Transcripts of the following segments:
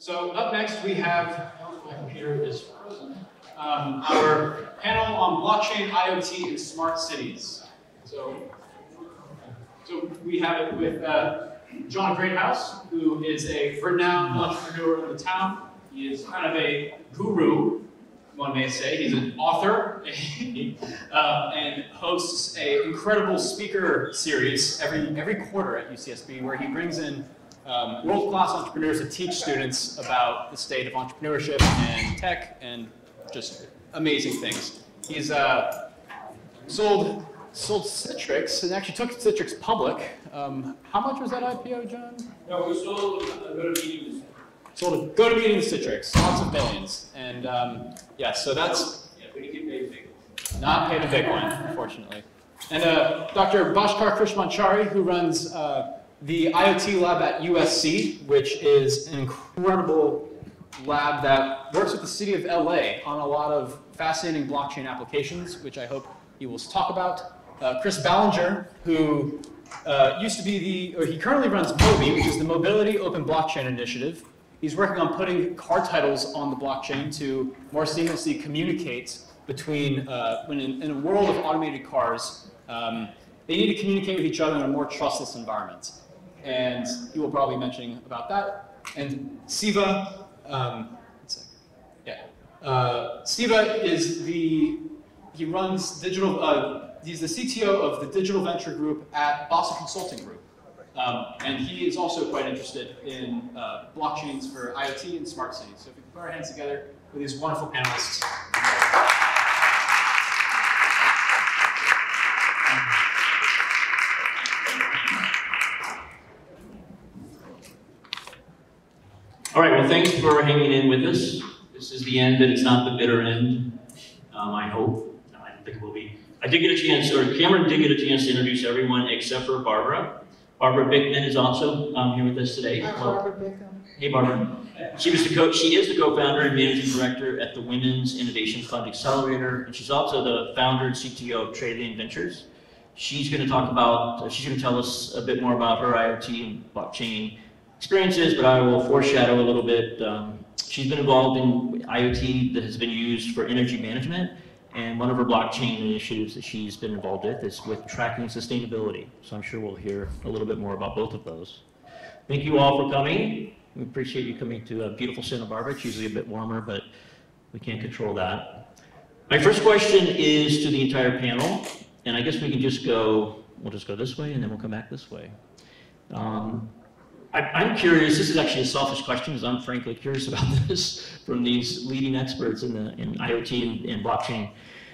So up next we have, my computer is frozen, um, our panel on blockchain, IoT, and smart cities. So, so we have it with uh, John Greathouse, who is a renowned entrepreneur in the town. He is kind of a guru, one may say. He's an author uh, and hosts an incredible speaker series every, every quarter at UCSB where he brings in um, world-class entrepreneurs to teach students about the state of entrepreneurship and tech and just amazing things. He's uh, sold sold Citrix and actually took Citrix public. Um, how much was that IPO, John? No, we sold a. Sold a go to meeting with Citrix, lots of millions. And um, yeah, so that's Yeah, we didn't get paid big. not paid in Bitcoin, unfortunately. And uh, Dr. Bhaskar Krishnamachari, who runs uh, the IoT lab at USC, which is an incredible lab that works with the city of LA on a lot of fascinating blockchain applications, which I hope he will talk about. Uh, Chris Ballinger, who uh, used to be the, or he currently runs MOBI, which is the Mobility Open Blockchain Initiative. He's working on putting car titles on the blockchain to more seamlessly communicate between, uh, when in, in a world of automated cars, um, they need to communicate with each other in a more trustless environment. And he will probably be mentioning about that. And Siva, um, yeah. Uh, Siva is the, he runs digital, uh, he's the CTO of the digital venture group at Boston Consulting Group. Um, and he is also quite interested in uh, blockchains for IoT and smart cities. So if we can put our hands together with these wonderful panelists. All right, well, thanks for hanging in with us. This is the end, but it's not the bitter end, um, I hope. No, I don't think it will be. I did get a chance, or Cameron did get a chance to introduce everyone except for Barbara. Barbara Bickman is also um, here with us today. I'm Barbara Bickham. Hey, Barbara. She was the co- she is the co-founder and managing director at the Women's Innovation Fund Accelerator, and she's also the founder and CTO of Trailyn Ventures. She's going to talk about, she's going to tell us a bit more about her IoT and blockchain experiences, but I will foreshadow a little bit. Um, she's been involved in IoT that has been used for energy management, and one of her blockchain initiatives that she's been involved with is with tracking sustainability. So I'm sure we'll hear a little bit more about both of those. Thank you all for coming. We appreciate you coming to a beautiful Santa Barbara. It's usually a bit warmer, but we can't control that. My first question is to the entire panel, and I guess we can just go, we'll just go this way and then we'll come back this way. Um, I'm curious, this is actually a selfish question because I'm frankly curious about this from these leading experts in the in IoT and, and blockchain.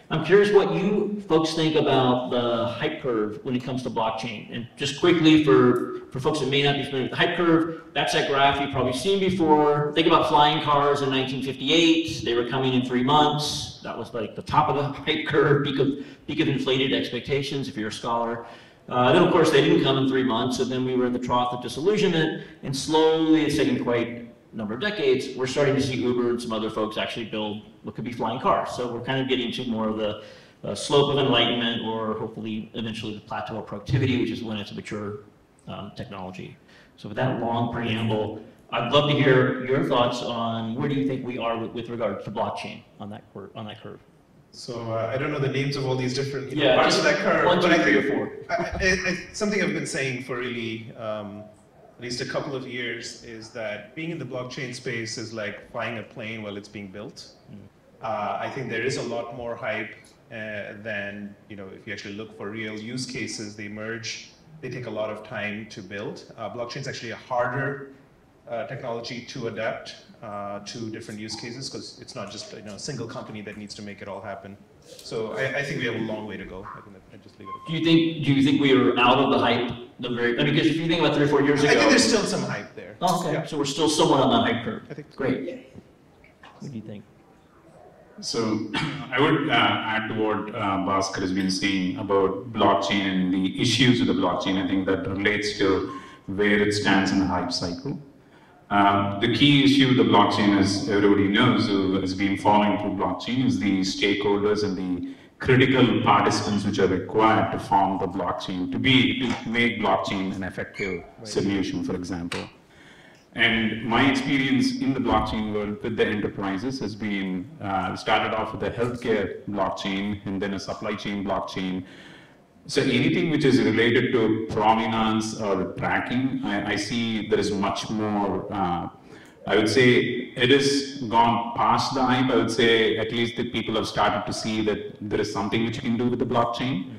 I'm curious what you folks think about the hype curve when it comes to blockchain. And just quickly for, for folks that may not be familiar with the hype curve, that's that graph you've probably seen before. Think about flying cars in 1958. They were coming in three months. That was like the top of the hype curve, peak of, peak of inflated expectations if you're a scholar. Uh, then, of course, they didn't come in three months, and then we were in the trough of disillusionment, and slowly, it's taken quite a number of decades, we're starting to see Uber and some other folks actually build what could be flying cars. So we're kind of getting to more of the uh, slope of enlightenment, or hopefully eventually the plateau of productivity, which is when it's a mature um, technology. So with that long preamble, I'd love to hear your thoughts on where do you think we are with, with regard to blockchain on that, on that curve? So uh, I don't know the names of all these different you know, Yeah, parts of that curve, one, but two, I three, think or four. I, I, I, something I've been saying for really um, at least a couple of years is that being in the blockchain space is like flying a plane while it's being built. Uh, I think there is a lot more hype uh, than you know if you actually look for real use cases. They emerge. They take a lot of time to build. Uh, blockchain is actually a harder technology to adapt uh, to different use cases because it's not just you know a single company that needs to make it all happen. So I, I think we have a long way to go. I think I just leave it. Do you think, do you think we are out of the hype, the very, I mean, because if you think about three or four years ago. I think there's still some hype there. Oh, okay, Yeah. so we're still somewhat on that hype curve. I think so. Great. What do you think? So I would uh, add to what uh, Bhaskar has been saying about blockchain and the issues with the blockchain. I think that relates to where it stands in the hype cycle. Um, the key issue with the blockchain, as everybody knows who has been following through blockchain, is the stakeholders and the critical participants which are required to form the blockchain to be to make blockchain an effective solution, for example. And my experience in the blockchain world with the enterprises has been uh, started off with a healthcare blockchain and then a supply chain blockchain. So anything which is related to provenance or tracking, I, I see there is much more. Uh, I would say it has gone past the hype. I would say at least the people have started to see that there is something which you can do with the blockchain.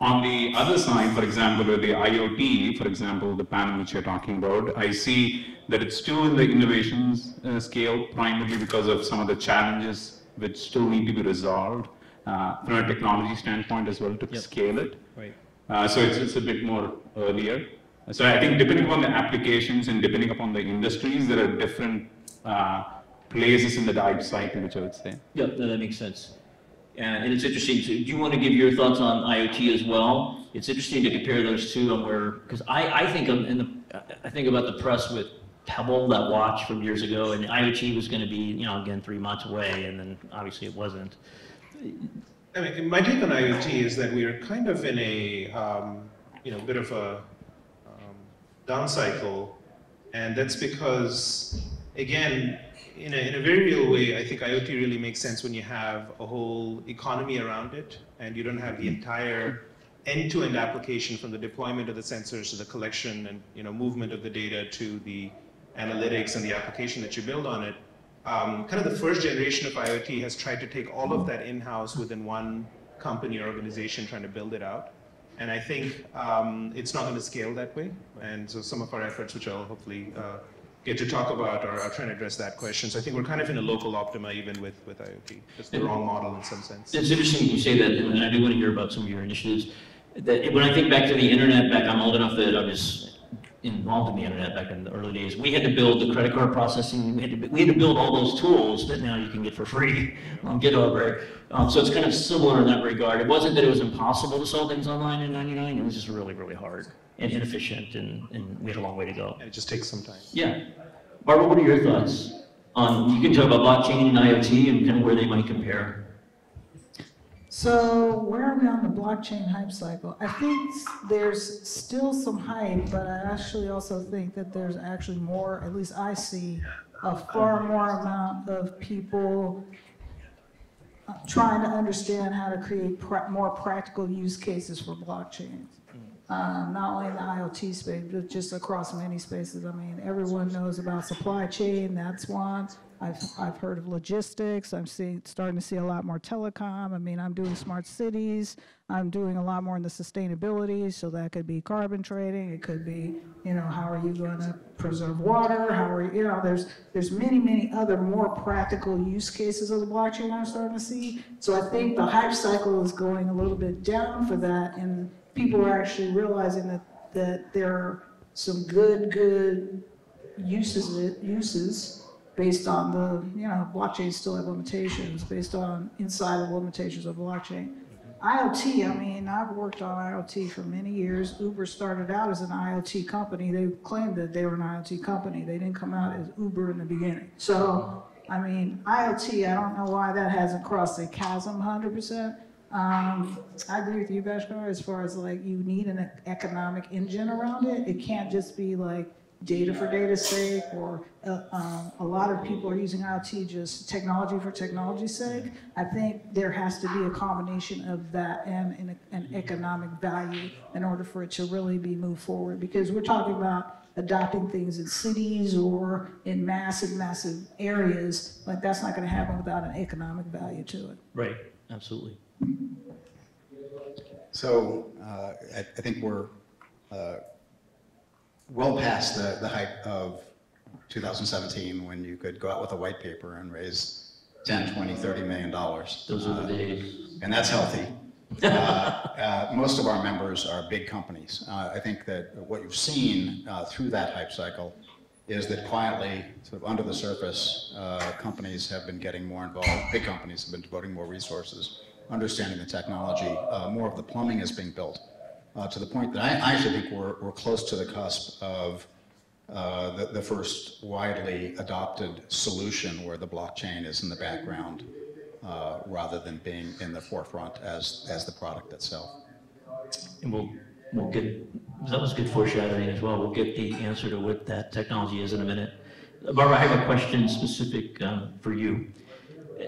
On the other side, for example, with the IoT, for example, the panel which you're talking about, I see that it's still in the innovations uh, scale, primarily because of some of the challenges which still need to be resolved uh, from a technology standpoint as well to Yep. scale it. Right. Uh, so it's, it's a bit more earlier. So I think depending upon the applications and depending upon the industries, there are different uh, places in the hype cycle, which I would say. Yeah, no, that makes sense. And and it's interesting, so do you want to give your thoughts on IoT as well? It's interesting to compare those two on where, because I, I think in the, I think about the press with Pebble, that watch from years ago, and IoT was going to be, you know, again, three months away, and then obviously it wasn't. I mean, my take on IoT is that we are kind of in a, um, you know, bit of a um, down cycle, and that's because, again, in a, in a very real way, I think IoT really makes sense when you have a whole economy around it, and you don't have the entire end-to-end application from the deployment of the sensors to the collection and you know movement of the data to the analytics and the application that you build on it. Um, kind of the first generation of IoT has tried to take all of that in-house within one company or organization trying to build it out. And I think um, it's not going to scale that way. And so some of our efforts, which I'll hopefully uh, get to talk about, are, are trying to address that question. So I think we're kind of in a local optima even with, with IoT. Just the wrong model in some sense. It's interesting you say that, and I do want to hear about some of your initiatives. That when I think back to the internet, back I'm old enough that I was involved in the internet back in the early days. We had to build the credit card processing. We had to, we had to build all those tools that now you can get for free on GitHub, right? Um, so it's kind of similar in that regard. It wasn't that it was impossible to sell things online in '99. It was just really, really hard and inefficient, and, and we had a long way to go. And it just takes some time. Yeah. Barbara, what are your thoughts on, you can talk about blockchain and IoT and kind of where they might compare. So where are we on the blockchain hype cycle? I think there's still some hype, but I actually also think that there's actually more, at least I see, a far more amount of people uh, trying to understand how to create more practical use cases for blockchains. Um, not only in the IoT space, but just across many spaces. I mean, everyone knows about supply chain, that's one. I've, I've heard of logistics, I'm seeing, starting to see a lot more telecom. I mean, I'm doing smart cities, I'm doing a lot more in the sustainability, so that could be carbon trading, it could be, you know, how are you gonna preserve water, how are, you you know, there's, there's many, many other more practical use cases of the blockchain I'm starting to see. So I think the hype cycle is going a little bit down for that, and people are actually realizing that, that there are some good, good uses, uses based on the, you know, blockchain still have limitations, based on inside the limitations of blockchain. IoT, I mean, I've worked on IoT for many years. Uber started out as an IoT company. They claimed that they were an IoT company. They didn't come out as Uber in the beginning. So, I mean, IoT, I don't know why that hasn't crossed the chasm hundred percent. Um, I agree with you, Bhaskar, as far as like, you need an economic engine around it. It can't just be like data for data's sake, or, uh, um, a lot of people are using IoT just technology for technology's sake. I think there has to be a combination of that and an, an economic value in order for it to really be moved forward, because we're talking about adopting things in cities or in massive, massive areas, like that's not gonna happen without an economic value to it. Right. Absolutely. So uh, I I think we're uh, well past the the hype of 2017, when you could go out with a white paper and raise 10, 20, 30 million dollars. Those are the Uh, days. And that's healthy. Uh, uh, Most of our members are big companies. Uh, I think that what you've seen uh, through that hype cycle is that quietly, sort of under the surface, uh, companies have been getting more involved, big companies have been devoting more resources, understanding the technology, uh, more of the plumbing is being built, uh, to the point that I I actually think we're, we're close to the cusp of uh, the, the first widely adopted solution where the blockchain is in the background uh, rather than being in the forefront as, as the product itself. And we'll We'll get, that was good foreshadowing as well. We'll get the answer to what that technology is in a minute. Barbara, I have a question specific um, for you.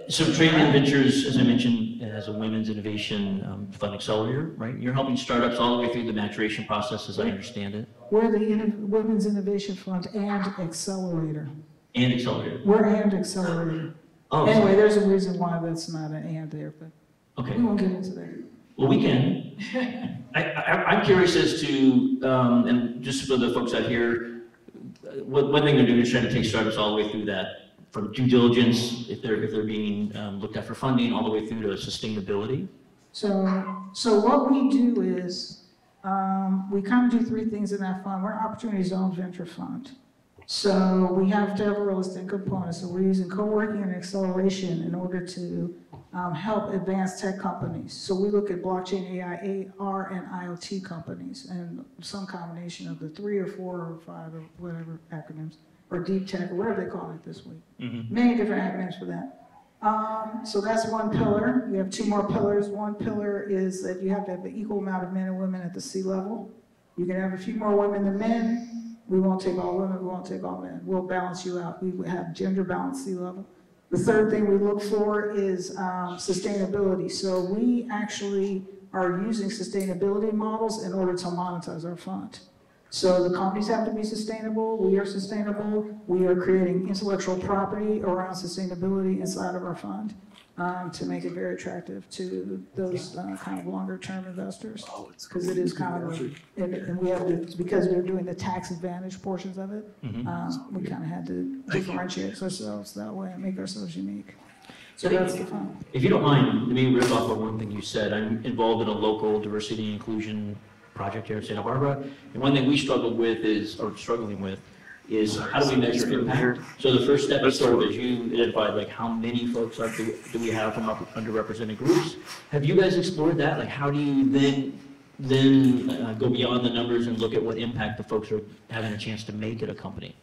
So Trailyn Ventures, as I mentioned, has a women's innovation um, fund accelerator, right? You're helping startups all the way through the maturation process, as I understand it, We're the Inno- Women's Innovation Fund and Accelerator. and accelerator. We're and Accelerator. Oh, Anyway, there's a reason why that's not an and there, but okay. we won't get into that. Well, we can. I, I, I'm curious as to, um, and just for the folks out here, what, one thing they're doing is trying to take startups all the way through that, from due diligence, if they're, if they're being, um, looked at for funding, all the way through to sustainability. So, so what we do is, um, we kind of do three things in that fund. We're an Opportunity Zone Venture Fund. So we have to have a realistic component, so we're using co-working and acceleration in order to, um, help advance tech companies. So we look at blockchain, AI, AR, and IoT companies, and some combination of the three or four or five or whatever acronyms, or deep tech, or whatever they call it this week. Many different acronyms for that. Um, so that's one pillar. We have two more pillars. One pillar is that you have to have an equal amount of men and women at the C-level. You can have a few more women than men. We won't take all women, we won't take all men. We'll balance you out. We have gender balanced C-level. The third thing we look for is, um, sustainability. So we actually are using sustainability models in order to monetize our fund. So the companies have to be sustainable, we are sustainable, we are creating intellectual property around sustainability inside of our fund um, to make it very attractive to those uh, kind of longer-term investors. Because it is kind of, a- and and we have to, because we're doing the tax advantage portions of it, um, we kind of had to differentiate ourselves that way and make ourselves unique. So that's the fund. If you don't mind, let me rip off of one thing you said. I'm involved in a local diversity and inclusion project here in Santa Barbara. And one thing we struggled with is, or struggling with, is how do we measure impact? So the first step is sort of, as you identified, like how many folks are, do do we have from up- underrepresented groups? Have you guys explored that? Like how do you then, then uh, go beyond the numbers and look at what impact the folks are having a chance to make at a company?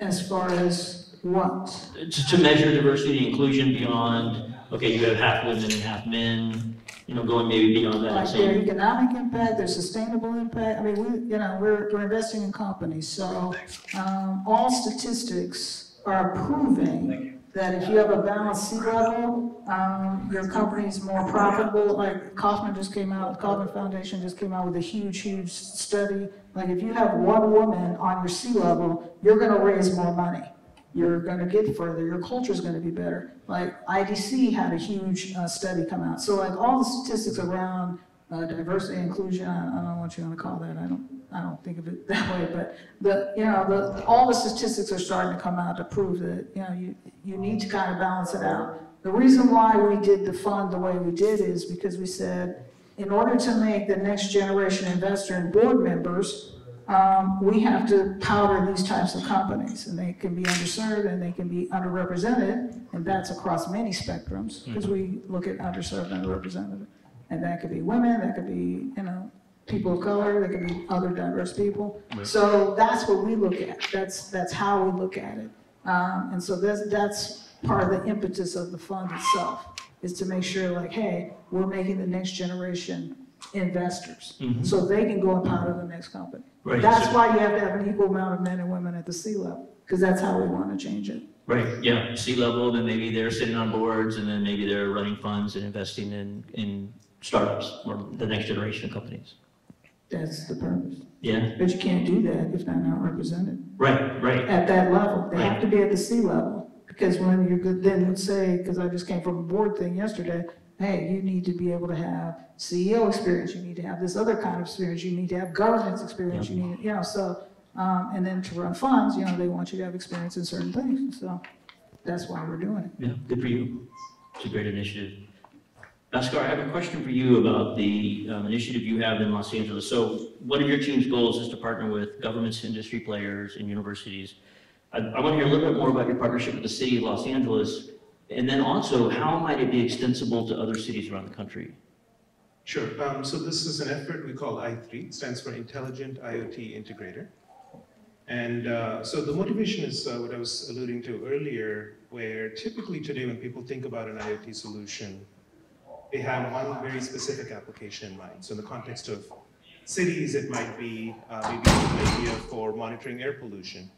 As far as what? To, to measure diversity and inclusion beyond, okay, you have half women and half men, you know, going maybe beyond that Like their saying, economic impact, their sustainable impact, I mean, we, you know, we're, we're investing in companies, so, um, all statistics are proving that if you have a balanced C-level, um, your company's more profitable, like Kauffman just came out, Kauffman Foundation just came out with a huge, huge study. Like if you have one woman on your C-level, you're gonna raise more money you're going to get further, your culture is going to be better. Like IDC had a huge uh, study come out. So like all the statistics around uh, diversity inclusion, I, I don't know what you want to call that. I don't, I don't think of it that way. But the, you know, the, all the statistics are starting to come out to prove that, you know, you, you need to kind of balance it out. The reason why we did the fund the way we did is because we said, in order to make the next generation investor and board members, um, we have to powder these types of companies, and they can be underserved and they can be underrepresented, and that's across many spectrums, because we look at underserved and underrepresented. And that could be women, that could be, you know, people of color, that could be other diverse people. So that's what we look at, that's, that's how we look at it. Um, and so that's, that's part of the impetus of the fund itself, is to make sure like, hey, we're making the next generation investors, mm-hmm. so they can go and powder the next company. Right, That's so- why you have to have an equal amount of men and women at the C-level, because that's how we want to change it. right, yeah, C-level, then maybe they're sitting on boards, and then maybe they're running funds and investing in, in startups or the next generation of companies. That's the purpose. Yeah, But you can't do that if they're not represented right, right, at that level. They have to be at the C-level, because when you're good, then say, because I just came from a board thing yesterday, hey, you need to be able to have CEO experience, you need to have this other kind of experience, you need to have governance experience, you need, you know, so, um, and then to run funds, you know, they want you to have experience in certain things, so that's why we're doing it. yeah, good for you. It's a great initiative. Bhaskar, I have a question for you about the um, initiative you have in Los Angeles. So one of your team's goals is to partner with governments, industry players, and universities. I, I want to hear a little bit more about your partnership with the city of Los Angeles, and then also, how might it be extensible to other cities around the country? Sure. Um, so this is an effort we call I3, it stands for Intelligent IoT Integrator. And uh, so the motivation is uh, what I was alluding to earlier, where typically today when people think about an IoT solution, they have one very specific application in mind. So in the context of cities, it might be uh, maybe an idea for monitoring air pollution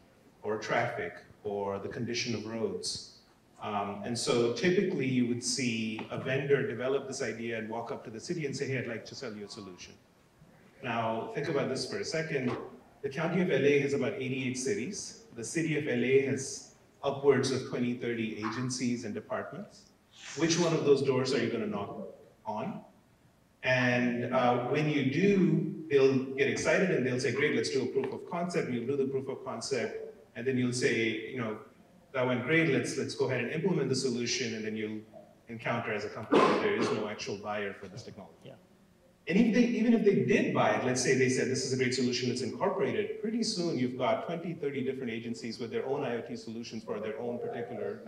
or traffic or the condition of roads. Um, and so typically you would see a vendor develop this idea and walk up to the city and say, hey, I'd like to sell you a solution. Now, think about this for a second. The county of LA has about 88 cities. The city of LA has upwards of 20, 30 agencies and departments. Which one of those doors are you going to knock on? And uh, when you do, they'll get excited and they'll say, great, let's do a proof of concept. You'll do the proof of concept, and then you'll say, you know, that went great, let's, let's go ahead and implement the solution, and then you'll encounter as a company that there is no actual buyer for this technology. Yeah. And if they, even if they did buy it, let's say they said this is a great solution, let's incorporate it, pretty soon you've got 20, 30 different agencies with their own IoT solutions for their own particular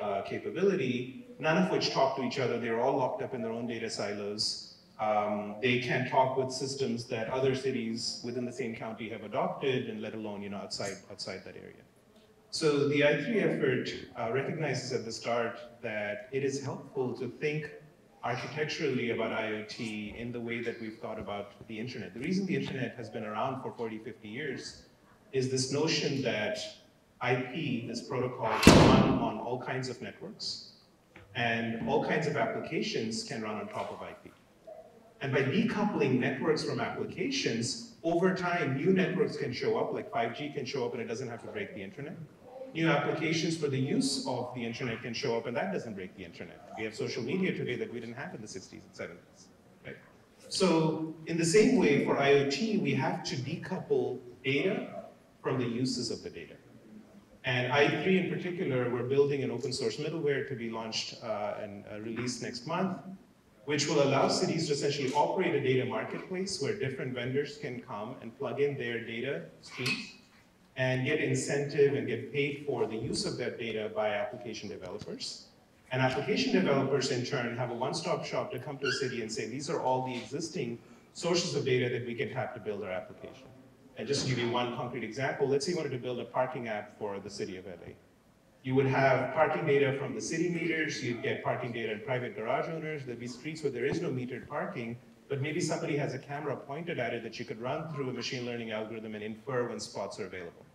uh, capability, none of which talk to each other. They're all locked up in their own data silos. Um, they can't talk with systems that other cities within the same county have adopted, and let alone you know outside outside that area. So the i3 effort uh, recognizes at the start that it is helpful to think architecturally about IoT in the way that we've thought about the internet. The reason the internet has been around for 40, 50 years is this notion that IP, this protocol, can run on all kinds of networks, and all kinds of applications can run on top of IP. And by decoupling networks from applications, over time, new networks can show up, like 5G can show up and it doesn't have to break the internet. New applications for the use of the internet can show up and that doesn't break the internet. We have social media today that we didn't have in the 60s and 70s, right? So in the same way, for IoT, we have to decouple data from the uses of the data. And i3 in particular, we're building an open source middleware to be launched uh, and uh, released next month, which will allow cities to essentially operate a data marketplace where different vendors can come and plug in their data streams and get incentive and get paid for the use of that data by application developers. And application developers in turn have a one-stop shop to come to a city and say, these are all the existing sources of data that we can have to build our application. And just to give you one concrete example, let's say you wanted to build a parking app for the city of LA. You would have parking data from the city meters, you'd get parking data in private garage owners, there'd be streets where there is no metered parking, but maybe somebody has a camera pointed at it that you could run through a machine learning algorithm and infer when spots are available.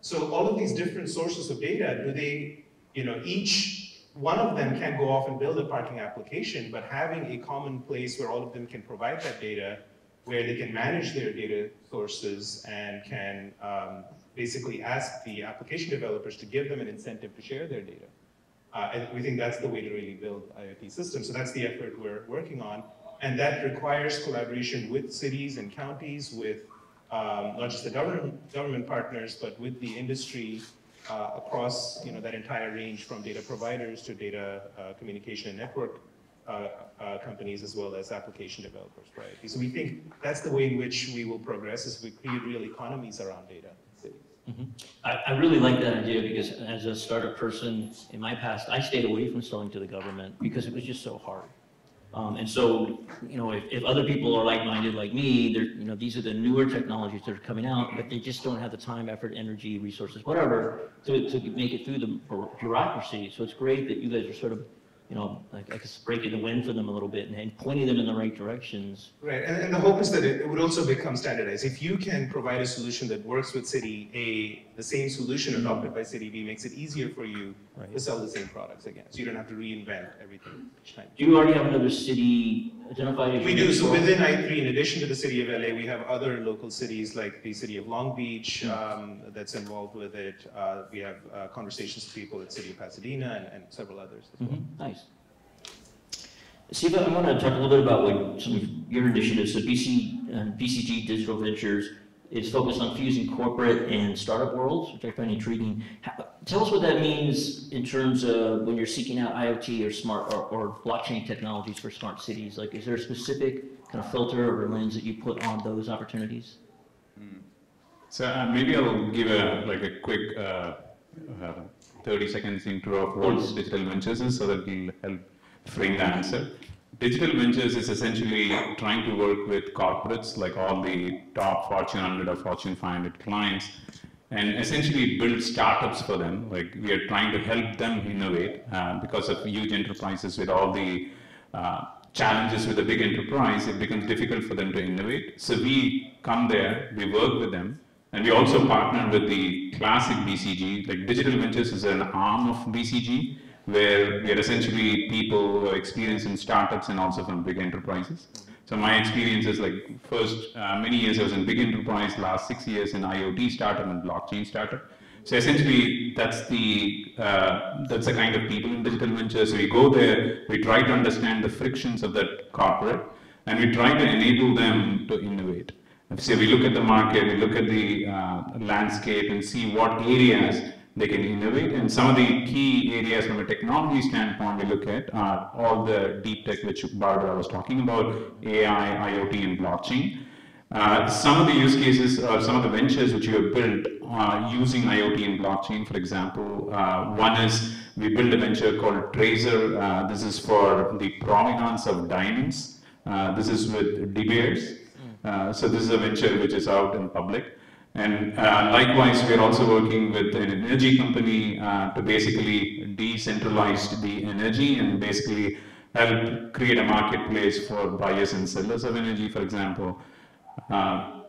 So all of these different sources of data, do they, you know, each one of them can go off and build a parking application, but having a common place where all of them can provide that data, where they can manage their data sources and can um, basically ask the application developers to give them an incentive to share their data. Uh, and we think that's the way to really build IoT systems. So that's the effort we're working on. And that requires collaboration with cities and counties, with um, not just the government, government partners, but with the industry uh, across you know, that entire range from data providers to data uh, communication and network uh, uh, companies as well as application developers, right? So we think that's the way in which we will progress is we create real economies around data. Mhm. I, I really like that idea because as a startup person in my past, I stayed away from selling to the government because it was just so hard. Um, and so, you know, if, if other people are like-minded like me, they're, you know, these are the newer technologies that are coming out, but they just don't have the time, effort, energy, resources, whatever, to, to make it through the bureaucracy. So it's great that you guys are sort of, you know, like, I guess breaking the wind for them a little bit and, and pointing them in the right directions. Right, and, and the hope is that it, it would also become standardized. If you can provide a solution that works with City A, the same solution adopted by City B makes it easier for you Right. to sell the same products again. So you don't have to reinvent everything each time. Do you already have another city identified? We do, so within I3, in addition to the city of LA, we have other local cities like the city of Long Beach um, that's involved with it. Uh, We have uh, conversations with people at city of Pasadena and, and several others. as well. Mhm, Nice. Siva, I want to talk a little bit about what some of your initiatives. So BC, uh, BCG Digital Ventures is focused on fusing corporate and startup worlds, which I find intriguing. How- Tell us what that means in terms of when you're seeking out IoT or smart or, or blockchain technologies for smart cities. Like, is there a specific kind of filter or lens that you put on those opportunities? So uh, maybe I'll give a like a quick uh, uh, 30 seconds intro of what digital ventures is, so that will help frame the answer. Digital ventures is essentially trying to work with corporates, like all the top Fortune 100 or Fortune 500 clients, and essentially build startups for them. Like we are trying to help them innovate uh, because of huge enterprises with all the uh, challenges with a big enterprise, it becomes difficult for them to innovate. So we come there, we work with them, and we also partner with the classic BCG. Like Digital Ventures is an arm of BCG, where we are essentially people who are experienced in startups and also from big enterprises. So my experience is like first uh, many years I was in big enterprise, last six years in IoT startup and blockchain startup. So essentially, that's the uh, that's the kind of people in digital ventures. So We go there, we try to understand the frictions of that corporate, and we try to enable them to innovate. So we look at the market, we look at the uh, landscape, and see what areas they can innovate. And some of the key areas from a technology standpoint we look at are all the deep tech which Barbara was talking about, AI, IoT, and blockchain. Uh, some of the use cases or some of the ventures which you have built uh, using IoT and blockchain, for example, uh, one is we built a venture called Tracr. Uh, this is for the provenance of diamonds. Uh, this is with De Beers. Uh, so this is a venture which is out in public. And likewise, we are also working with an energy company to basically decentralize the energy and basically help create a marketplace for buyers and sellers of energy, for example. Uh,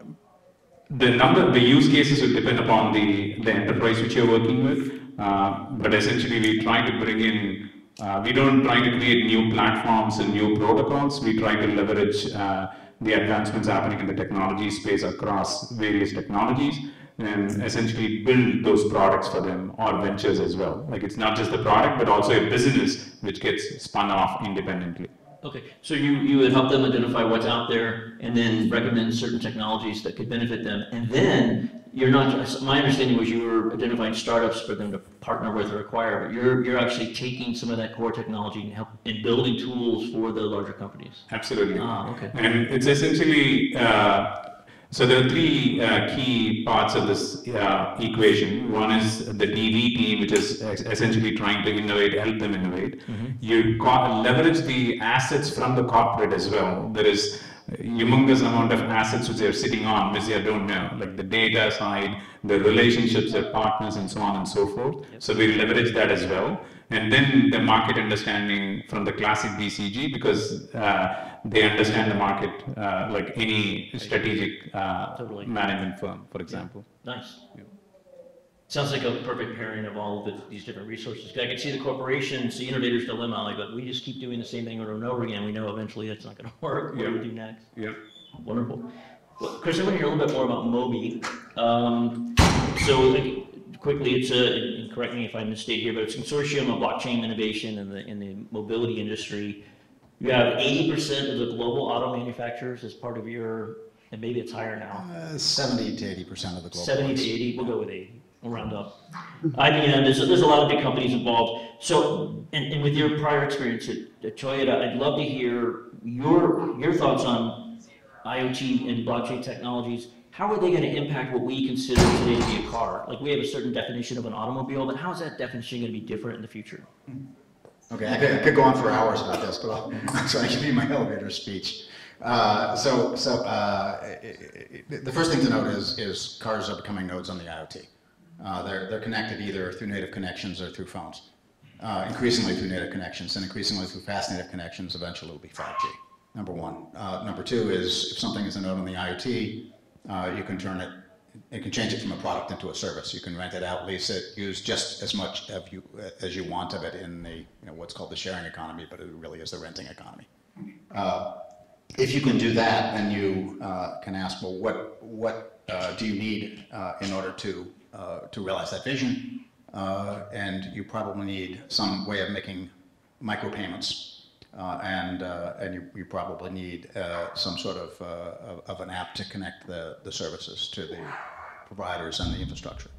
the number, the use cases would depend upon the, the enterprise which you're working with, uh, but essentially we try to bring in, uh, we don't try to create new platforms and new protocols, we try to leverage uh, the advancements happening in the technology space across various technologies and essentially build those products for them or ventures as well. Like it's not just the product, but also a business which gets spun off independently. Okay, so you, you would help them identify what's out there and then recommend certain technologies that could benefit them. And then you're not, my understanding was you were identifying startups for them to partner with or acquire, but you're, you're actually taking some of that core technology and help, and building tools for the larger companies. Absolutely. Ah, okay. And it's essentially, uh, so there are three uh, key parts of this uh, equation. One is the DV team, which is essentially trying to innovate, help them innovate. Mm-hmm. You leverage the assets from the corporate as well. There is humongous amount of assets which they're sitting on, which they don't know, like the data side, the relationships, their partners, and so on and so forth. So we leverage that as well. And then the market understanding from the classic BCG because uh, they understand the market uh, like any strategic uh, totally. management firm, for example. Nice. Yeah. Sounds like a perfect pairing of all of the, these different resources. I can see the corporations, the innovator's dilemma, like, but we just keep doing the same thing over and over again. We know eventually that's not going to work. What yeah. do we do next? Yeah. Wonderful. Well, Chris, I want to hear a little bit more about Mobi. Um, so, quickly, it's a, and correct me if I misstate here, but it's a consortium of blockchain innovation in the, in the mobility industry. You have 80% of the global auto manufacturers as part of your, and maybe it's higher now. Uh, 70 to 80% of the global 70 to 80, we'll go with 80 we'll round up. IBM, there's, there's a lot of big companies involved. So, and, and with your prior experience at, at Toyota, I'd love to hear your, your thoughts on IoT and blockchain technologies. How are they going to impact what we consider today to be a car? Like we have a certain definition of an automobile, but how is that definition going to be different in the future? Okay, I could, I could go on for hours about this, but I'll, so I give you my elevator speech. Uh, so, so uh, it, it, the first thing to note is, is cars are becoming nodes on the IoT. Uh, they're, they're connected either through native connections or through phones. Uh, increasingly through native connections, and increasingly through fast native connections, eventually it will be 5G. Number one. Uh, number two is if something is a node on the IoT, uh, you can turn it, you can change it from a product into a service. You can rent it out, lease it, use just as much of you, as you want of it in the, you know, what's called the sharing economy, but it really is the renting economy. Uh, if you can do that, then you uh, can ask, well, what, what do you need in order to uh, to realize that vision, uh, and you probably need some way of making micropayments, uh, and and you, you, probably need some sort of, of, of an app to connect the, the services to the providers and the infrastructure.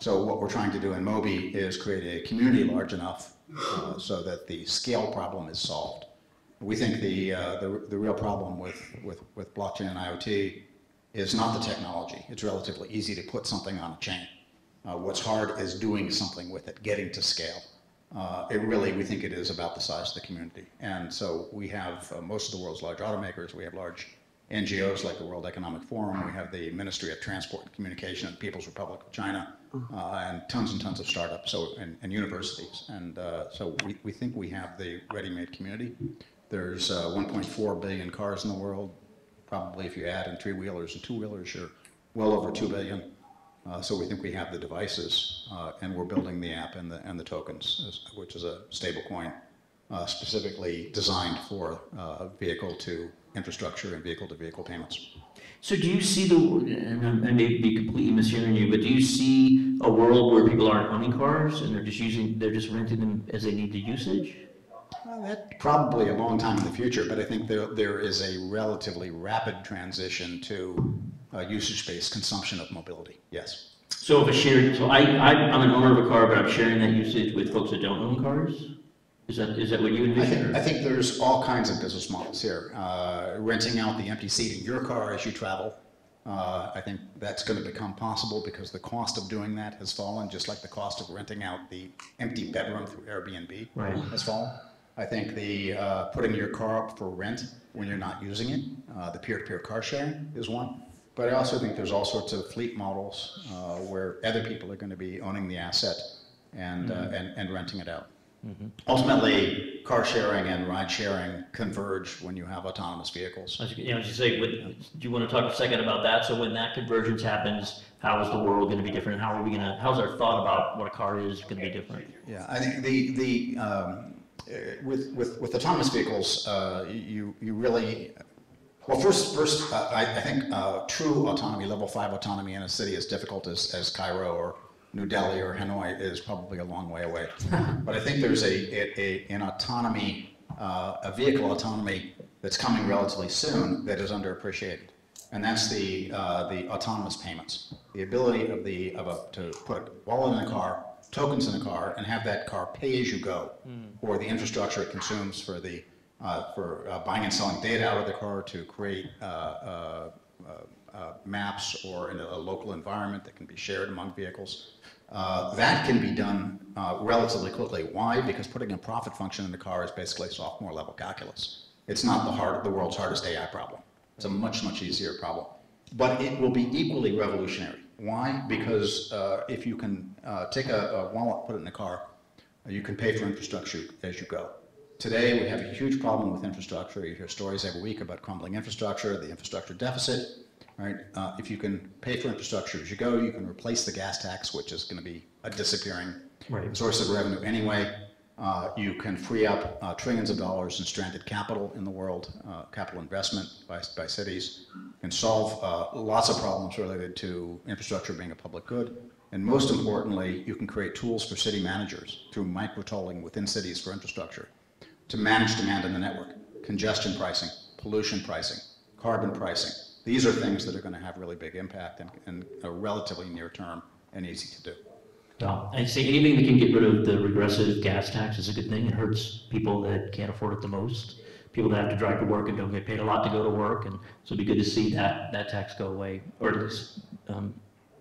So what we're trying to do in Mobi is create a community large enough uh, so that the scale problem is solved. We think the, uh, the, the, real problem with, with, with blockchain and IoT is not the technology. It's relatively easy to put something on a chain. Uh, what's hard is doing something with it, getting to scale. Uh, it really, we think it is about the size of the community. And so we have uh, most of the world's large automakers. We have large NGOs like the World Economic Forum. We have the Ministry of Transport and Communication of the People's Republic of China, uh, and tons and tons of startups so, and, and universities. And uh, so we, we think we have the ready-made community. There's uh, 1.4 billion cars in the world. Probably if you add in three-wheelers and two-wheelers, you're well over 2 billion. Uh, So we think we have the devices, uh, and we're building the app and the, and the tokens, which is a stable coin uh, specifically designed for uh, vehicle to infrastructure and vehicle to vehicle payments. So do you see the, and I may be completely mishearing you, but do you see a world where people aren't owning cars and they're just using, they're just renting them as they need the usage? That probably a long time in the future, but I think there, there is a relatively rapid transition to uh, usage-based consumption of mobility, yes. So if a shared, so I, I, I'm an owner of a car, but I'm sharing that usage with folks that don't own cars? Is that, is that what you I envision? think, I think there's all kinds of business models here. Uh, Renting out the empty seat in your car as you travel, uh, I think that's going to become possible because the cost of doing that has fallen, just like the cost of renting out the empty bedroom through Airbnb Right. has fallen. I think the, uh, putting your car up for rent when you're not using it, uh, the peer-to-peer car sharing is one. But I also think there's all sorts of fleet models uh, where other people are going to be owning the asset and, uh, and and renting it out. Ultimately, car sharing and ride sharing converge when you have autonomous vehicles. I was, you know, as you say, with, do you want to talk a second about that? So when that convergence happens, how is the world going to be different? How are we going to, how's our thought about what a car is going to be different? Yeah, I think the, the, um, with, with, with autonomous vehicles, uh, you, you really, well, first, first, uh, I, I think uh, true autonomy, level five autonomy in a city as difficult as, as Cairo or New Delhi or Hanoi is probably a long way away. But I think there's a, a, a- an autonomy, uh, a vehicle autonomy that's coming relatively soon that is underappreciated. And that's the, uh, the autonomous payments. The ability of the, of a, to put a wallet in a car, tokens in a car, and have that car pay as you go, or the infrastructure it consumes for the, uh, for uh, buying and selling data out of the car to create uh, uh, uh, uh, maps or in a a local environment that can be shared among vehicles. Uh, That can be done uh, relatively quickly. Why? Because putting a profit function in the car is basically sophomore level calculus. It's not the hard, the world's hardest AI problem. It's a much, much easier problem. But it will be equally revolutionary. Why? Because uh, if you can uh, take a a wallet, put it in the car, uh, you can pay for infrastructure as you go. Today, we have a huge problem with infrastructure. You hear stories every week about crumbling infrastructure, the infrastructure deficit, right? Uh, If you can pay for infrastructure as you go, you can replace the gas tax, which is going to be a disappearing Right. source of revenue anyway. Uh, You can free up uh, trillions of dollars in stranded capital in the world, uh, capital investment by, by cities. Can solve uh, lots of problems related to infrastructure being a public good. And most importantly, you can create tools for city managers through micro-tolling within cities for infrastructure to manage demand in the network, congestion pricing, pollution pricing, carbon pricing. These are things that are going to have really big impact and, and are relatively near term and easy to do. Well, I'd say anything that can get rid of the regressive gas tax is a good thing. It hurts people that can't afford it the most. People that have to drive to work and don't get paid a lot to go to work, and so it'd be good to see that, that tax go away, or at least, um,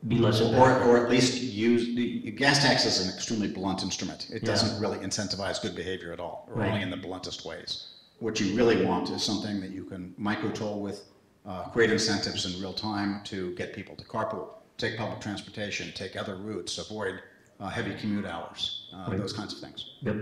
be less Or, impactful. or at least use, the gas tax is an extremely blunt instrument. It Yeah. doesn't really incentivize good behavior at all, or Right. only in the bluntest ways. What you really want is something that you can micro-toll with, uh, create incentives in real time to get people to carpool, take public transportation, take other routes, avoid uh, heavy commute hours, uh, Right. those kinds of things. Yep.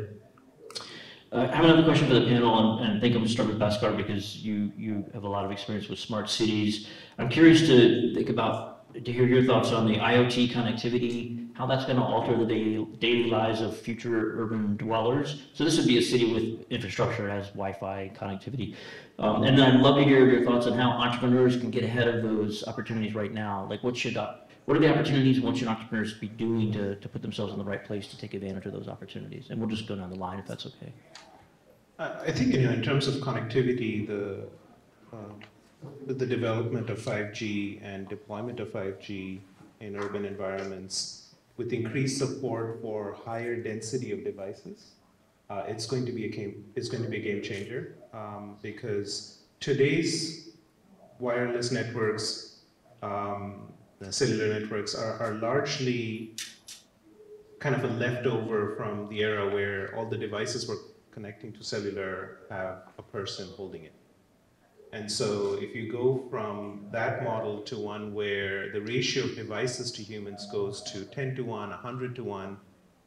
Uh, I have another question for the panel, and, and I think I'm gonna start with Bhaskar because you, you have a lot of experience with smart cities. I'm curious to think about, to hear your thoughts on the IoT connectivity, how that's gonna alter the daily, daily lives of future urban dwellers. So this would be a city with infrastructure that has Wi-Fi connectivity. Um, and then I'd love to hear your thoughts on how entrepreneurs can get ahead of those opportunities right now. Like what should, uh, what are the opportunities what should entrepreneurs be doing to, to put themselves in the right place to take advantage of those opportunities? And we'll just go down the line if that's okay. I think, you know, in terms of connectivity, the, with the development of 5G and deployment of 5G in urban environments, with increased support for higher density of devices, uh, it's going to be a game, it's going to be a game changer, um, because today's wireless networks, um, cellular networks are, are largely kind of a leftover from the era where all the devices were connecting to cellular have a person holding it. And so if you go from that model to one where the ratio of devices to humans goes to 10 to 1, 100 to 1,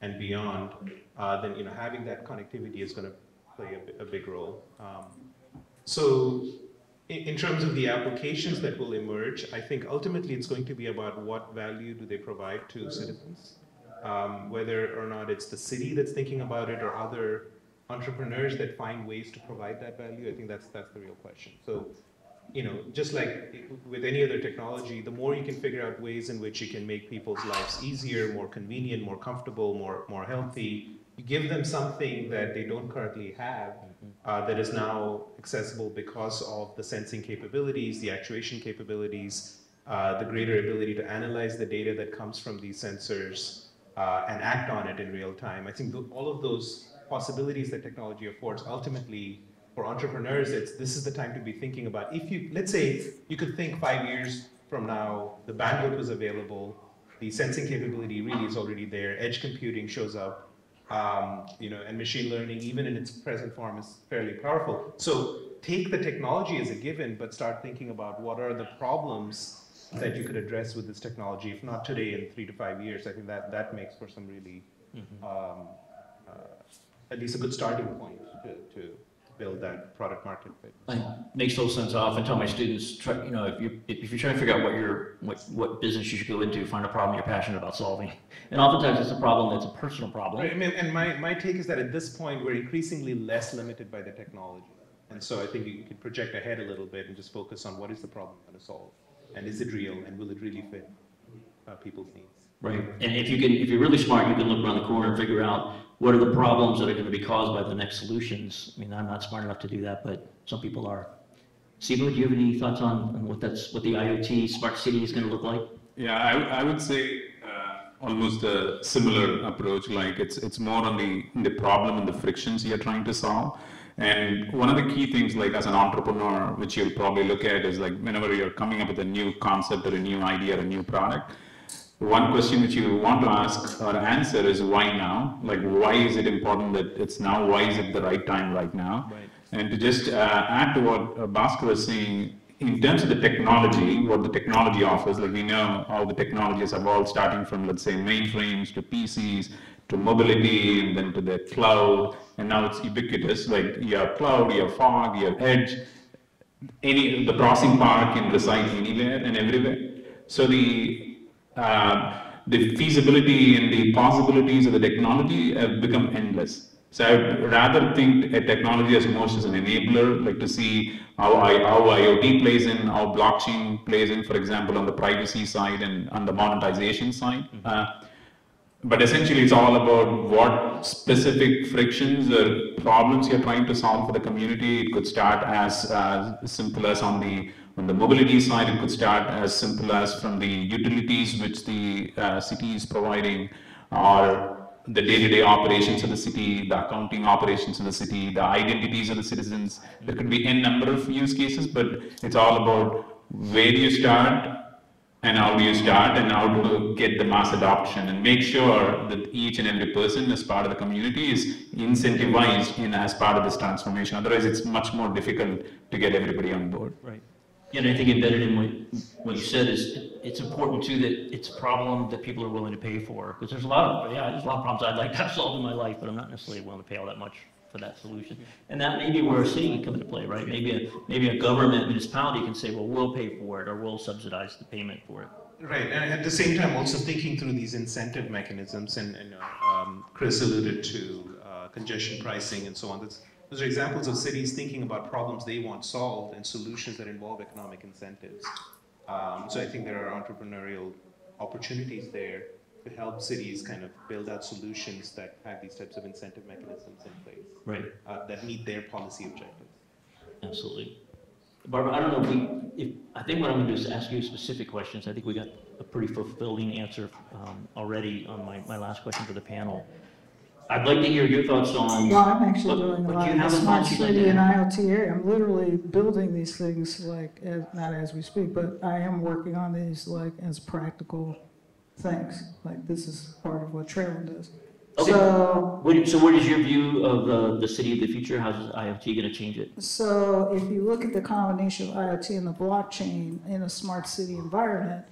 and beyond, uh, then you know having that connectivity is going to play a, a big role. Um, so, in, in terms of the applications that will emerge, I think ultimately it's going to be about what value do they provide to citizens, um, whether or not it's the city that's thinking about it or other entrepreneurs that find ways to provide that value. I think that's that's the real question. So, you know, just like with any other technology, the more you can figure out ways in which you can make people's lives easier, more convenient, more comfortable, more more healthy, you give them something that they don't currently have uh, that is now accessible because of the sensing capabilities, the actuation capabilities, uh, the greater ability to analyze the data that comes from these sensors uh, and act on it in real time. I think th- all of those possibilities that technology affords ultimately for entrepreneurs it's this is the time to be thinking about if you let's say you could think five years from now the bandwidth was available the sensing capability really is already there edge computing shows up um, you know and machine learning even in its present form is fairly powerful. So take the technology as a given but start thinking about what are the problems that you could address with this technology if not today in three to five years. I think that that makes for some really um, uh, at least a good starting point to, to build that product market fit. Like, makes total sense. I often tell my students, try, you know, if you if you're trying to figure out what your what what business you should go into, find a problem you're passionate about solving. And oftentimes it's a problem that's a personal problem. Right, I mean, and my, my take is that at this point, we're increasingly less limited by the technology. And so I think you can project ahead a little bit and just focus on what is the problem going to solve? And is it real? And will it really fit uh, people's needs? Right. And if you can, if you're really smart, you can look around the corner and figure out what are the problems that are going to be caused by the next solutions. I mean, I'm not smart enough to do that, but some people are. Siva, do you have any thoughts on, on what that's what the IoT smart city is going to look like? Yeah, I, I would say uh, almost a similar approach. Like it's it's more on the the problem and the frictions you're trying to solve. And one of the key things, like as an entrepreneur, which you'll probably look at, is like whenever you're coming up with a new concept or a new idea or a new product, one question which you want to ask or answer is why now? Like why is it important that it's now? Why is it the right time right now? Right. And to just uh, add to what uh, Bhaskar was saying, in terms of the technology, what the technology offers, like we know how the technologies evolved, starting from let's say mainframes to PCs to mobility, and then to the cloud, and now it's ubiquitous. Like you have cloud, you have fog, you have edge. Any the processing power can reside anywhere and everywhere. So the uh, the feasibility and the possibilities of the technology have become endless. So I would rather think a technology as most as an enabler, like to see how, I, how IoT plays in, how blockchain plays in, for example, on the privacy side and on the monetization side. Uh, but essentially, it's all about what specific frictions or problems you're trying to solve for the community. It could start as uh, simple as on the on the mobility side. It could start as simple as from the utilities which the uh, city is providing, or the day-to-day operations of the city, the accounting operations of the city, the identities of the citizens. There could be a number of use cases, but it's all about where do you start and how do you start and how to get the mass adoption and make sure that each and every person as part of the community is incentivized in as part of this transformation. Otherwise, it's much more difficult to get everybody on board. Right. Yeah, and I think embedded in what, what you said is, it's important too that it's a problem that people are willing to pay for. Because there's a lot of, yeah, there's a lot of problems I'd like to have solved in my life, but I'm not necessarily willing to pay all that much for that solution. And that may be where a city can come into play, right? Maybe a, maybe a government municipality can say, well, we'll pay for it, or we'll subsidize the payment for it. Right, and at the same time, also thinking through these incentive mechanisms, and, and um, Chris alluded to uh, congestion pricing and so on. That's, those are examples of cities thinking about problems they want solved and solutions that involve economic incentives. Um, so I think there are entrepreneurial opportunities there to help cities kind of build out solutions that have these types of incentive mechanisms in place Right. uh, that meet their policy objectives. Absolutely. Barbara, I don't know if we, if, I think what I'm gonna do is ask you specific questions. I think we got a pretty fulfilling answer, um, already on my, my last question for the panel. I'd like to hear your thoughts on. Well, I'm actually doing a but lot you have the a smart city and? IoT area. I'm literally building these things like, as- not as we speak, but I am working on these like as practical things. Like this is part of what Trailyn does. Okay. So, What, so what is your view of the, the city of the future? How's IoT gonna change it? so if you look at the combination of IoT and the blockchain in a smart city environment,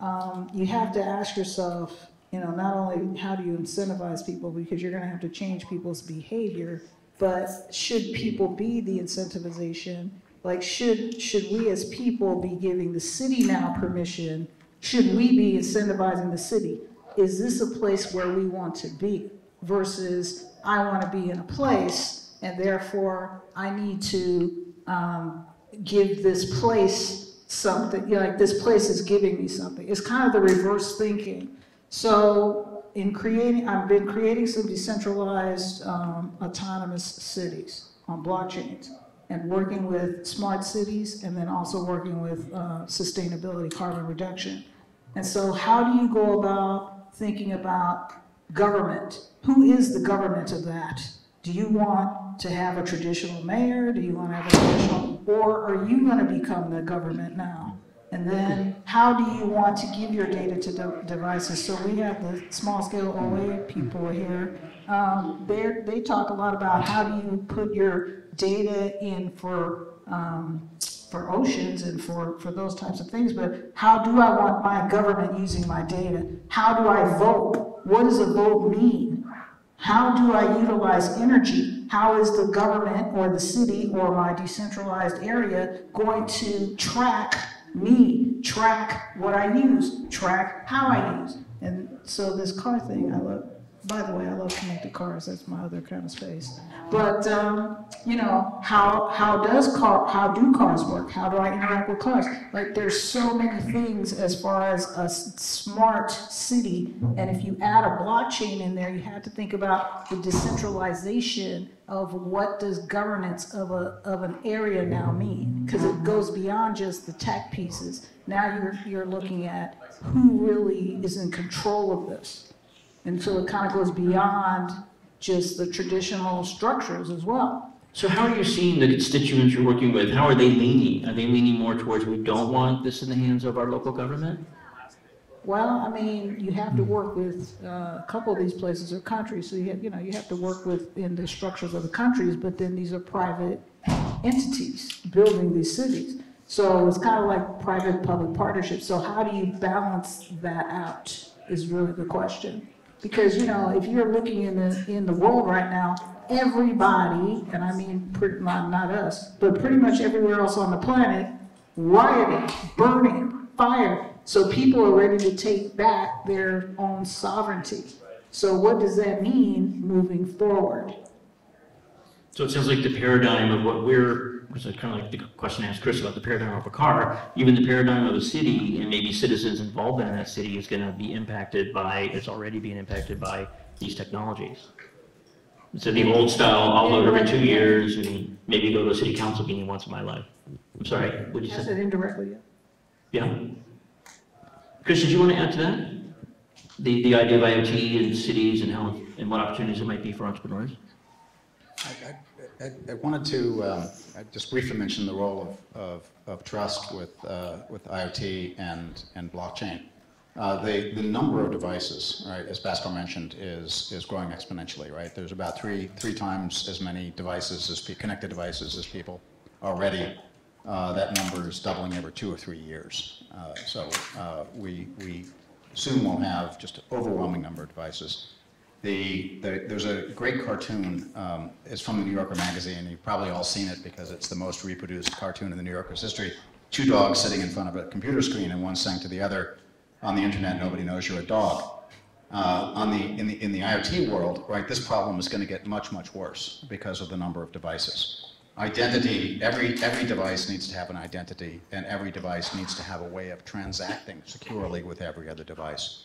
um, you have to ask yourself, you know, not only how do you incentivize people, because you're gonna have to change people's behavior but should people be the incentivization? Like, should, should we as people be giving the city now permission? Should we be incentivizing the city? Is this a place where we want to be? Versus, I want to be in a place and therefore I need to, um, give this place something, you know, like this place is giving me something. It's kind of the reverse thinking. So in creating, I've been creating some decentralized um, autonomous cities on blockchains and working with smart cities and then also working with uh, sustainability, carbon reduction. And so how do you go about thinking about government? Who is the government of that? Do you want to have a traditional mayor? Do you want to have a traditional, or are you going to become the government now? And then how do you want to give your data to de- devices? So we have the small scale OA people here. Um, they they talk a lot about how do you put your data in for um, for oceans and for, for those types of things, but how do I want my government using my data? How do I vote? What does a vote mean? How do I utilize energy? How is the government or the city or my decentralized area going to track me, track what I use, track how I use? And so this car thing, I love, by the way, I love connected cars, that's my other kind of space. But, um, you know, how, how does car, how do cars work? How do I interact with cars? Like, there's so many things as far as a smart city. And if you add a blockchain in there, you have to think about the decentralization of what does governance of a, of an area now mean? Because it goes beyond just the tech pieces. Now you're, you're looking at who really is in control of this. And so it kind of goes beyond just the traditional structures as well. So how are you seeing the constituents you're working with? How are they leaning? Are they leaning more towards we don't want this in the hands of our local government? Well, I mean, you have to work with uh, a couple of these places are countries, so you have, you know, you have to work within the structures of the countries, but then these are private entities building these cities. So it's kind of like private-public partnerships. So how do you balance that out is really the question. Because, you know, if you're looking in the, in the world right now, everybody, and I mean, pretty, not, not us, but pretty much everywhere else on the planet, rioting, burning, fire. So people are ready to take back their own sovereignty. So what does that mean moving forward? So it sounds like the paradigm of what we're, which is kind of like the question I asked Chris about the paradigm of a car, even the paradigm of a city and maybe citizens' involved in that city is going to be impacted by, it's already being impacted by these technologies. So the old style, I'll vote every two years and maybe go to a city council meeting once in my life. I'm sorry, what did you I say? said indirectly, yeah. Yeah. Chris, did you want to add to that? The, the idea of IoT and cities and how, and what opportunities it might be for entrepreneurs? I- I- I I wanted to um, just briefly mention the role of, of, of trust with, uh, with IoT and, and blockchain. Uh, The, the number of devices, right, as Bhaskar mentioned, is, is growing exponentially, right? There's about three, three times as many devices as, connected devices as people already. Uh, That number is doubling every two or three years. Uh, So uh, we, we soon will have just an overwhelming number of devices. The, the, there's a great cartoon, um, it's from the New Yorker magazine, you've probably all seen it because it's the most reproduced cartoon in the New Yorker's history. Two dogs sitting in front of a computer screen and one saying to the other, on the internet, nobody knows you're a dog. Uh, on the, in the, in the IoT world, right, this problem is gonna get much, much worse because of the number of devices. Identity, every, every device needs to have an identity, and every device needs to have a way of transacting securely with every other device.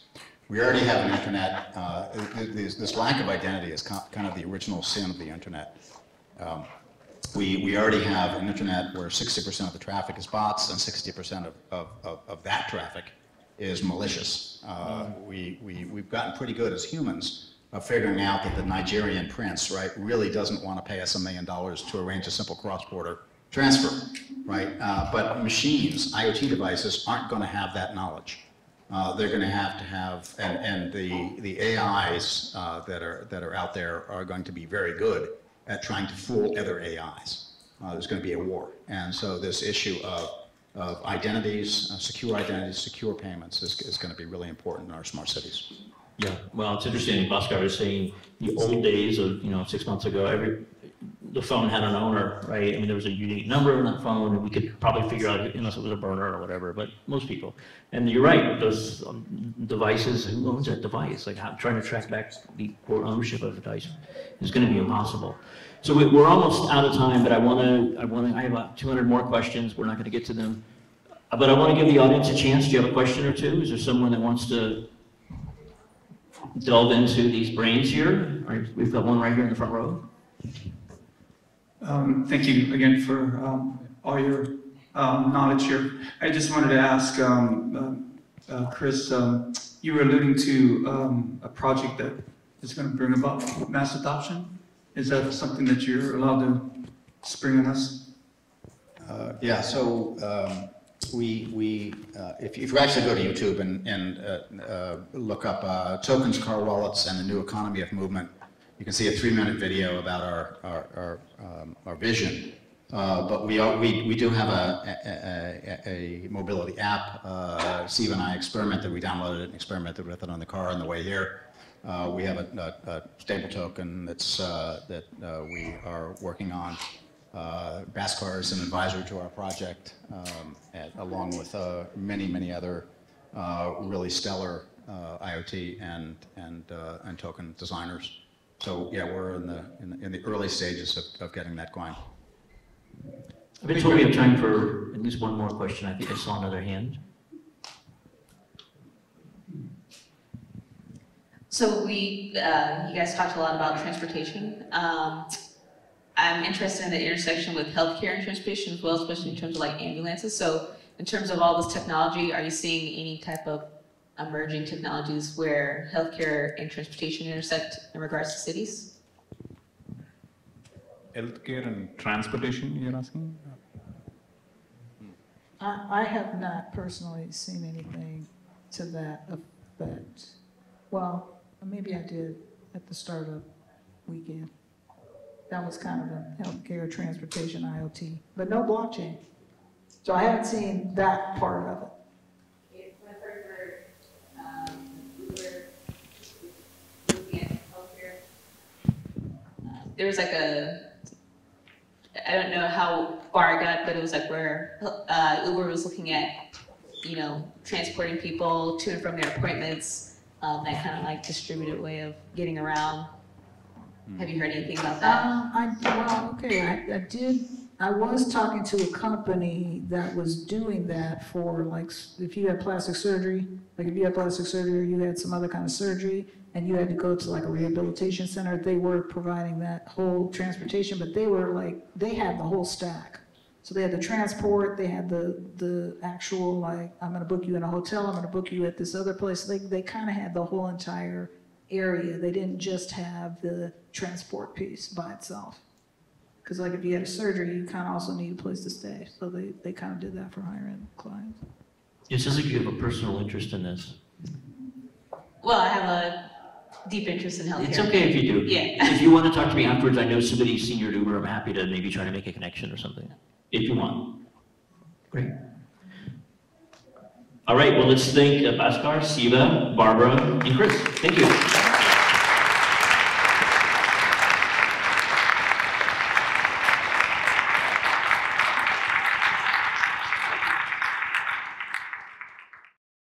We already have an internet, uh, th- th- this lack of identity is kind of the original sin of the internet. Um, We, we already have an internet where 60% of the traffic is bots and 60% of, of, of, of that traffic is malicious. Uh, we, we, we've gotten pretty good as humans of figuring out that the Nigerian prince, right, really doesn't want to pay us a million dollars to arrange a simple cross-border transfer, right? Uh, but machines, IoT devices, aren't going to have that knowledge. Uh, they're going to have to have, and, and the, the AIs uh, that, are, that are out there are going to be very good at trying to fool other AIs. Uh, there's going to be a war. And so this issue of, of identities, uh, secure identities, secure payments is, is going to be really important in our smart cities. Yeah, well, it's interesting, Bhaskar was saying, the old days of, you know, six months ago, every, the phone had an owner, right? I mean, there was a unique number on that phone, and we could probably figure out, unless it was a burner or whatever, but most people. And you're right, those um, devices, who owns that device? Like, how, trying to track back the core ownership of a device is gonna be impossible. So we, we're almost out of time, but I wanna, I wanna, I have about two hundred more questions, we're not gonna get to them. But I wanna give the audience a chance, do you have a question or two? Is there someone that wants to delve into these brains here? All right, we've got one right here in the front row. Um, Thank you again for um, all your um, knowledge here. I just wanted to ask, um, um, uh, Chris, um, you were alluding to um, a project that is going to bring about mass adoption. Is that something that you're allowed to spring on us? Uh, Yeah, so um, we, we, uh, if if you actually go to YouTube and, and uh, uh, look up uh, tokens, car wallets, and the new economy of movement, you can see a three-minute video about our, our, our, um, our vision. Uh, But we, are- we, we do have a, a, a- mobility app, uh, Steve and I experimented, we downloaded it and experimented with it on the car on the way here. We have a, a a stable token that's, that we are working on. Uh, Bhaskar is an advisor to our project, um, and along with uh, many, many other uh, really stellar uh, IoT and, and, uh, and token designers. So, yeah, we're in the, in the- in the early stages of, of getting that going. I think we have time for at least one more question. I think I saw another hand. So we, uh, you guys talked a lot about transportation. Um, I'm interested in the intersection with healthcare and transportation as well, especially in terms of like ambulances. So in terms of all this technology, are you seeing any type of emerging technologies where healthcare and transportation intersect in regards to cities? Healthcare and transportation, you're asking? I, I have not personally seen anything to that effect. Well, maybe I did at the start of weekend. That was kind of a healthcare, transportation, IoT, but no blockchain. So I haven't seen that part of it. Um, healthcare, there was like a, I don't know how far I got, but it was like where, uh, Uber was looking at, you know, transporting people to and from their appointments, um, that kind of like distributed way of getting around. Have you heard anything about that? Um, I, well, okay, I, I did, I was talking to a company that was doing that for like, if you had plastic surgery, like if you had plastic surgery or you had some other kind of surgery and you had to go to like a rehabilitation center, they were providing that whole transportation, but they were like, they had the whole stack. So they had the transport, they had the, the actual like, I'm gonna book you in a hotel, I'm gonna book you at this other place. They, they kind of had the whole entire area. They didn't just have the transport piece by itself. Because like if you had a surgery, you kind of also need a place to stay. So they, they kind of did that for higher end clients. It sounds like you have a personal interest in this. Well, I have a deep interest in healthcare. It's okay if you do. Yeah. If you want to talk to me afterwards, I know somebody senior at Uber, I'm happy to maybe try to make a connection or something, if you want. Great. All right, well, let's thank uh, Bhaskar, Siva, Barbara, and Chris. Thank you.